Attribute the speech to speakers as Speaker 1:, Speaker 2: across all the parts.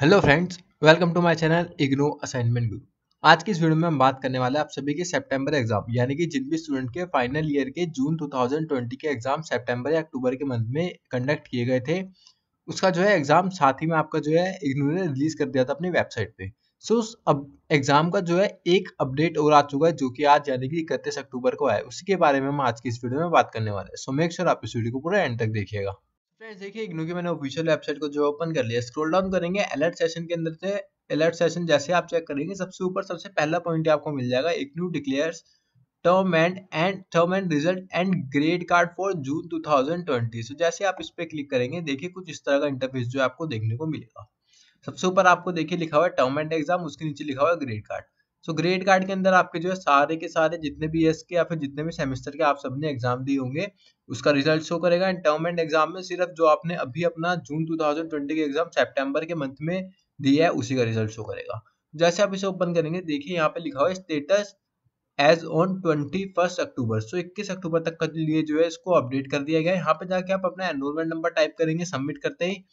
Speaker 1: Hello friends welcome to my channel IGNOU assignment Guru आज की इस वीडियो में हम बात करने वाले हैं आप सभी के सितंबर एग्ज़ाम यानी कि जिन भी स्टूडेंट के फाइनल ईयर के जून 2020 के एग्ज़ाम सितंबर या अक्टूबर के मंथ में कंडक्ट किए गए थे, उसका जो है एग्ज़ाम साथ ही में आपका जो है इग्नो ने रिलीज़ कर दिया था अपनी वेबसाइट पे। सो उस अब एग्ज़ाम का जो है एक अपडेट और आ चुका है, जो कि आज यानी कि इकतीस अक्टूबर को आया उसी के बारे में हम आज की इस वीडियो में बात करने वाले हैं। सो मेक श्योर आप इस वीडियो को पूरा एंड तक देखिएगा। फ्रेंड्स देखिए इग्नू की मैंने ऑफिशियल वेबसाइट को जो ओपन कर लिया स्क्रॉल डाउन करेंगे अलर्ट सेशन के अंदर से अलर्ट सेशन जैसे आप चेक करेंगे, सबसे ऊपर सबसे पहला पॉइंट आपको मिल जाएगा। IGNOU declares term end end term end result and grade card for June 2020 so जैसे आप इस पे क्लिक करेंगे, देखिए, कुछ इस तरह का इंटरफेस जो आपको देखने को मिलेगा। सबसे ऊपर आपको देखिए लिखा हुआ है टर्म एंड एग्ज़ाम उसके नीचे लिखा हुआ है grade card so grade card के अंदर आपके जो है सारे के सारे जितने भी ईयर्स के या फिर जितने भी सेमेस्टर के आप सबने एग्ज़ाम दिए होंगे, उसका रिज़ल्ट शो करेगा। एंड टर्म एंड एग्ज़ाम में सिर्फ़ जो आपने अभी अपना जून 2020 के एग्ज़ाम सितंबर के मंथ में दिया है, उसी का रिज़ल्ट शो करेगा। जैसे आप इसे ओपन करेंगे, देखिए यहाँ पे लिखा हुआ है status as on twenty first October so इक्कीस अक्टूबर तक के लिए जो है इसको अपडेट कर दिया गया है। यहाँ पे जाके आप अपना एनरोलमेंट नंबर टाइप करेंगे सबमिट करते ही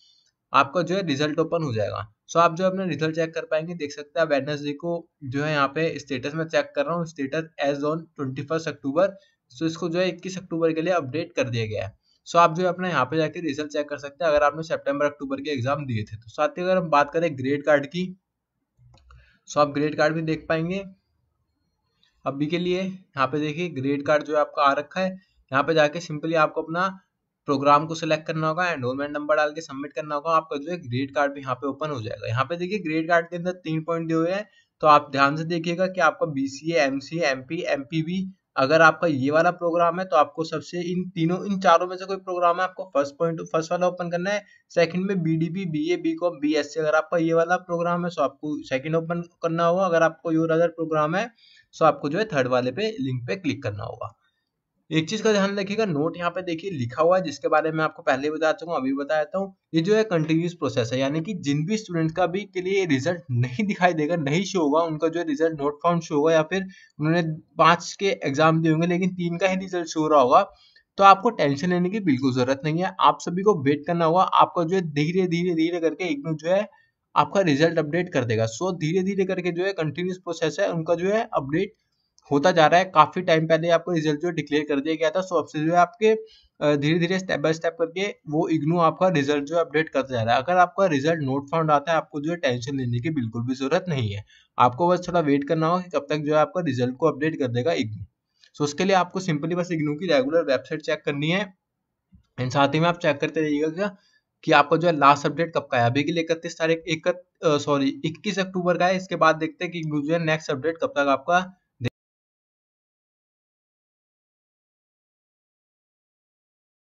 Speaker 1: आपका जो है रिज़ल्ट ओपन हो जाएगा। सो आप जो अपना रिज़ल्ट चेक कर पाएँगे, देख सकते हैं वेडनेसडे को जो है यहाँ पे स्टेटस में चेक कर रहा हूँ status as on twenty October so इसको जो है इक्कीस अक्टूबर के लिए अपडेट कर दिया गया है। सो आप जो है अपना यहाँ पे जाके रिज़ल्ट चेक कर सकते हैं अगर आपने सितंबर अक्टूबर के एग्ज़ाम दिए थे। तो साथ ही अगर हम बात करें ग्रेड कार्ड की सो आप ग्रेड कार्ड भी देख पाएँगे। अभी के लिए यहाँ पे देखिए ग्रेड कार्ड जो है आपका आ रखा है। यहाँ पे जाके सिंपली आपको अपना प्रोग्राम को सिलेक्ट करना होगा, एनरोलमेंट नंबर डाल के सबमिट करना होगा, आपका जो है ग्रेड कार्ड भी यहाँ पे ओपन हो जाएगा। यहाँ पे देखिए ग्रेड कार्ड के अंदर तीन पॉइंट दिए हुए हैं तो आप ध्यान से देखिएगा कि आपका B C M C M P M P B अगर आपका ये वाला प्रोग्राम है तो आपको सबसे इन तीनों, इन चारों में से कोई प्रोग्राम है, आपको फ़र्स्ट पॉइंट फ़र्स्ट वाला ओपन करना है सेकंड में B D B B A B com B S C अगर आपका ये वाला प्रोग्राम है तो आपको सेकंड ओपन करना होगा, अगर आपको योर अदर प्रोग्राम है तो आपको जो है थर्ड वाले पे लिंक पे क्लिक करना होगा। एक चीज़ का ध्यान रखिएगा नोट यहाँ पे देखिए लिखा हुआ है, जिसके बारे में आपको पहले बता चुका हूँ, अभी बता देता हूँ। ये जो है कंटिन्यूस प्रोसेस है, यानी कि जिन भी स्टूडेंट का भी के लिए रिज़ल्ट नहीं दिखाई देगा, नहीं शो होगा, उनका जो रिज़ल्ट नोट फाउंड शो होगा या फिर उन्होंने पाँच के एग्ज़ाम दिए होंगे, लेकिन तीन का ही रिज़ल्ट शो रहा होगा तो आपको टेंशन लेने की बिल्कुल ज़रूरत नहीं है। आप सभी को वेट करना होगा, आपका जो है धीरे धीरे धीरे करके एक जो है आपका रिज़ल्ट अपडेट कर देगा। सो धीरे धीरे करके जो है कंटिन्यूस प्रोसेस है, उनका जो है अपडेट होता जा रहा है। काफ़ी टाइम पहले आपको रिज़ल्ट जो डिक्लेयर कर दिया गया था सो अब से जो है आपके धीरे धीरे स्टेप बाय स्टेप करके वो इग्नू आपका रिज़ल्ट जो अपडेट करता जा रहा है। अगर आपका रिज़ल्ट नोट फाउंड आता है, आपको जो है टेंशन लेने की बिल्कुल भी ज़रूरत नहीं है। आपको बस थोड़ा वेट करना होगा कि कब तक जो है आपका रिज़ल्ट को अपडेट कर देगा इग्नू सो उसके लिए आपको सिंपली बस इग्नू की रेगुलर वेबसाइट चेक करनी है। एंड साथ ही में आप चेक करते रहिएगा कि आपका जो है लास्ट अपडेट कब का है। अभी के लिए इकतीस तारीख एक सॉरी इक्कीस अक्टूबर का है। इसके बाद देखते हैं कि जो है नेक्स्ट अपडेट कब तक आपका